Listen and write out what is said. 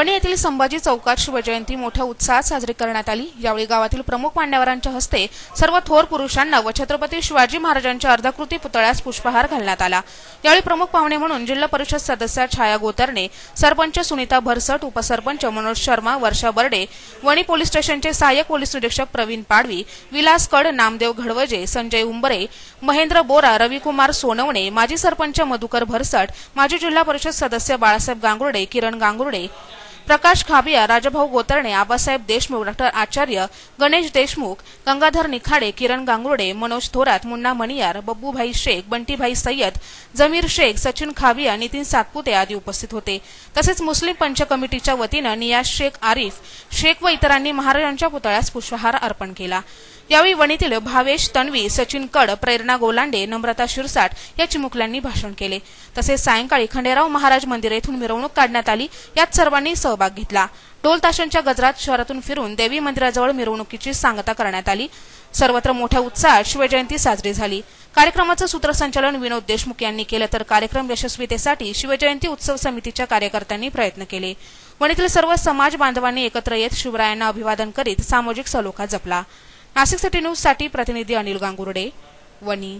वणी येथील संभाजी चौकात शिवजयंती मोठ्या उत्साहात साजरी करण्यात आली. यावेळी गावातील प्रमुख मान्यवरांच्या हस्ते सर्व थोर पुरुषांना व छत्रपती शिवाजी महाराजांच्या अर्धकृती पुतळ्यास पुष्पहार घालण्यात आला. यावेळी प्रमुख पाहुणे म्हणून जिल्हा परिषद सदस्या छाया गोतरणे सरपंच सुनीता भरसट उपसरपंच मनोज शर्मा वर्षा बर्डे वणी पोलीस स्टेशनचे सहाय्यक पोलीस निरीक्षक प्रवीण पाडवी विलास कड नामदेव घडवजे संजय उंबरे महेंद्र बोरा रविकुमार सोनवणे माजी सरपंच मधुकर भरसट माजी जिल्हा परिषद सदस्य बाळासाहेब गांगुर्डे किरण गांगुर्डे प्रकाश खाबिया राजभाऊ गोतरणे आबासाहेब देशमुख डॉक्टर आचार्य गणेश देशमुख गंगाधर निखाडे किरण गांगुर्डे मनोज थोरात मुन्ना मणियार बब्बूभाई शेख बंटीभाई सय्यद जमीर शेख सचिन खाबिया नितीन सातपुते आदी उपस्थित होते. तसेच मुस्लिम पंच कमिटीच्या वतीनं नियाज शेख आरिफ शेख व इतरांनी महाराजांच्या पुतळ्यास पुष्पहार अर्पण केला. यावेळी वणीतील भावेश तन्वी सचिन कड प्रेरणा गोलांडे नम्रता शिरसाट या चिमुकल्यांनी भाषण केले. तसेच सायंकाळी खंडेराव महाराज मंदिर येथून मिरवणूक काढण्यात आली. यात सर्वांनी सहभाग घेतला. टोल ताशांच्या गजरात शहरातून फिरून देवी मंदिराजवळ मिरवणुकीची सांगता करण्यात आली. सर्वत्र मोठ्या उत्साहात शिवजयंती साजरी झाली. कार्यक्रमाचं सूत्रसंचालन विनोद देशमुख यांनी केलं तर कार्यक्रम यशस्वीतेसाठी शिवजयंती उत्सव समितीच्या कार्यकर्त्यांनी प्रयत्न केले. वणीतील सर्व समाज बांधवांनी एकत्र येत शिवरायांना अभिवादन करीत सामाजिक सलोखा जपला. नाशिक सिटी न्यूजसाठी प्रतिनिधी अनिल गांगुर्डे वणी.